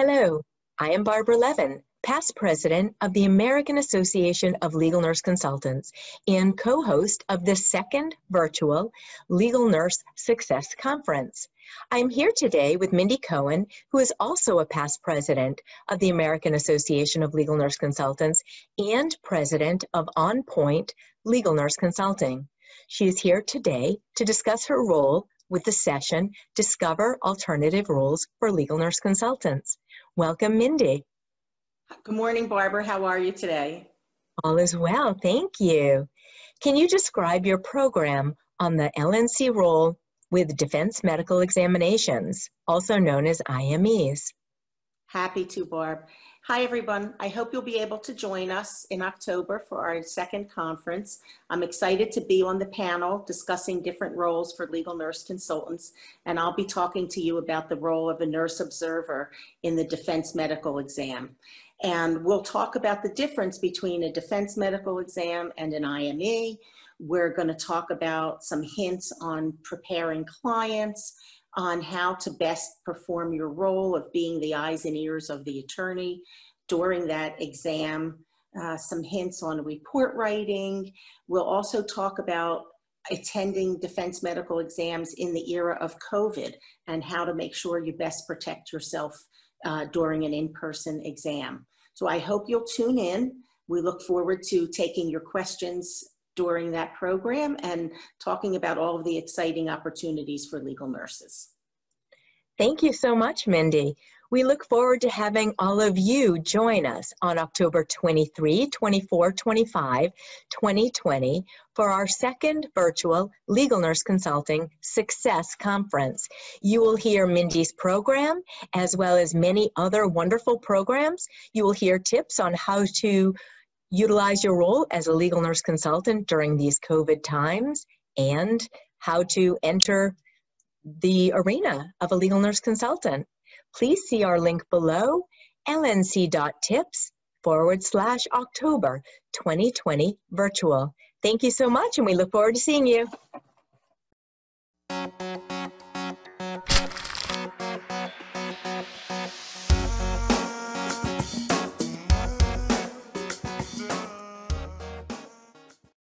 Hello, I am Barbara Levin, past president of the American Association of Legal Nurse Consultants and co-host of the second virtual Legal Nurse Success Conference. I'm here today with Mindy Cohen, who is also a past president of the American Association of Legal Nurse Consultants and president of On Point Legal Nurse Consulting. She is here today to discuss her role with the session Discover Alternative Roles for Legal Nurse Consultants. Welcome, Mindy. Good morning, Barbara. How are you today? All is well, thank you. Can you describe your program on the LNC role with Defense Medical Examinations, also known as IMEs? Happy to, Barb. Hi, everyone. I hope you'll be able to join us in October for our second conference. I'm excited to be on the panel discussing different roles for legal nurse consultants, and I'll be talking to you about the role of a nurse observer in the defense medical exam. And we'll talk about the difference between a defense medical exam and an IME. We're going to talk about some hints on preparing clients, on how to best perform your role of being the eyes and ears of the attorney during that exam, uh, some hints on report writing. We'll also talk about attending defense medical exams in the era of COVID and how to make sure you best protect yourself uh, during an in-person exam. So I hope you'll tune in. We look forward to taking your questions during that program and talking about all of the exciting opportunities for legal nurses. Thank you so much, Mindy. We look forward to having all of you join us on October 23, 24, 25, 2020 for our second virtual Legal Nurse Consulting Success Conference. You will hear Mindy's program as well as many other wonderful programs. You will hear tips on how to utilize your role as a legal nurse consultant during these COVID times and how to enter the arena of a legal nurse consultant. Please see our link below, lnc.tips forward slash October 2020 virtual. Thank you so much and we look forward to seeing you.